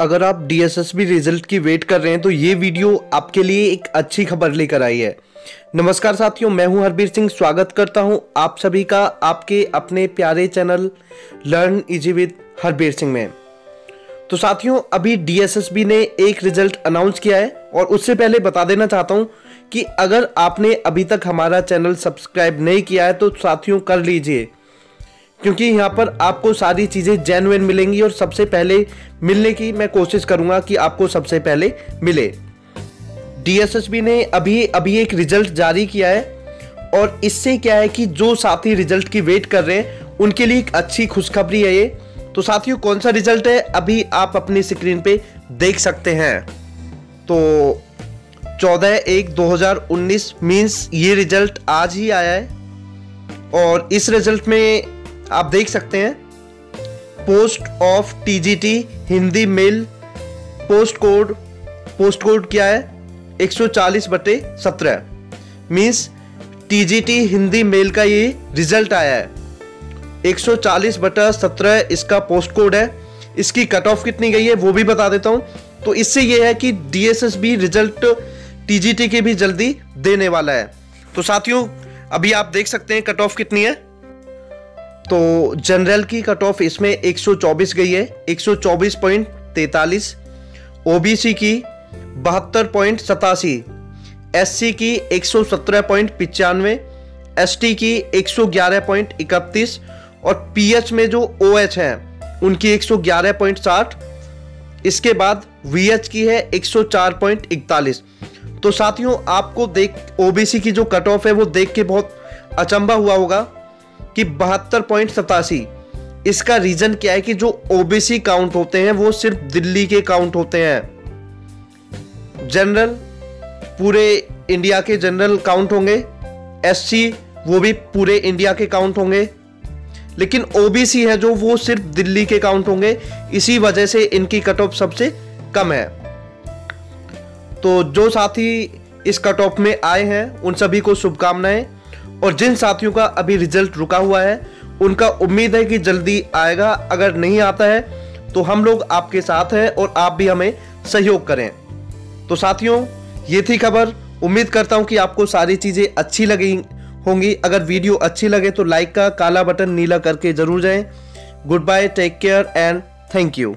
अगर आप DSSB result की वेट कर रहे हैं तो ये वीडियो आपके लिए एक अच्छी खबर लेकर आई है। नमस्कार साथियों, मैं हूँ हरबीर सिंह, स्वागत करता हूँ आप सभी का आपके अपने प्यारे channel learn easy with Harbir Singh में। तो साथियों, अभी डीएसएसबी ने एक रिज़ल्ट अनाउंस किया है और उससे पहले बता देना चाहता हूँ कि अगर आपने अभी तक हमारा चैनल सब्सक्राइब नहीं किया है तो साथियों कर लीजिए। क्योंकि यहाँ पर आपको सारी चीज़ें जेनुइन मिलेंगी और सबसे पहले मिलने की मैं कोशिश करूँगा कि आपको सबसे पहले मिले। डीएसएसबी ने अभी अभी एक रिज़ल्ट जारी किया है और इससे क्या है कि जो साथी रिज़ल्ट की वेट कर रहे हैं, उनके लिए एक अच्छी खुशखबरी है ये। तो साथियों, कौन सा रिज़ल्ट है, अभी आप अपनी स्क्रीन पे देख सकते हैं। तो 14 एक 2019 मींस ये रिज़ल्ट आज ही आया है और इस रिज़ल्ट में आप देख सकते हैं post of TGT Hindi male post code post code क्या है? 140 बटे सत्रह। मीन्स टीजीटी हिंदी मेल का ये रिज़ल्ट आया है। 140 बटा सत्रह इसका पोस्ट कोड है। इसकी कट ऑफ़ कितनी गई है, वो भी बता देता हूँ। तो इससे ये है कि डीएसएसबी रिज़ल्ट टीजीटी के भी जल्दी देने वाला है। तो साथियों, अभी आप देख सकते हैं कट ऑफ़ कितनी है। तो जनरल की कट ऑफ़ इसमें 124 गई है 124.43 ओबीसी की बहत्तर पॉइंट सतासी एस सी की एक सौ सत्रह पॉइंट पिचानवे एस टी की एक सौ ग्यारह पॉइंट इकतीस और पीएच में जो ओ एच है, उनकी एक सौ ग्यारह पॉइंट साठ, इसके बाद वी एच की है एक सौ चार पॉइंट इकतालीस। तो साथियों, आपको देख ओबीसी की जो कट ऑफ़ है, वो देख के बहुत अचंबा हुआ होगा। कि बहत्तर पॉइंट सतासी। इसका रीजन क्या है कि जो ओबीसी काउंट होते हैं, वो सिर्फ़ दिल्ली के काउंट होते हैं। जनरल पूरे इंडिया के जनरल काउंट होंगे। एससी वो भी पूरे इंडिया के काउंट होंगे। लेकिन ओबीसी है जो, वो सिर्फ़ दिल्ली के काउंट होंगे। इसी वजह से इनकी कट ऑफ़ सबसे कम है। तो जो साथी इस कट ऑफ़ में आए हैं, उन सभी को शुभकामनाएँ। और जिन साथियों का अभी रिज़ल्ट रुका हुआ है, उनका उम्मीद है कि जल्दी आएगा। अगर नहीं आता है तो हम लोग आपके साथ हैं और आप भी हमें सहयोग करें। तो साथियों, ये थी खबर। उम्मीद करता हूँ कि आपको सारी चीज़ें अच्छी लगी होंगी। अगर वीडियो अच्छी लगे तो लाइक का काला बटन नीला करके ज़रूर जाएँ। Goodbye take care and thank you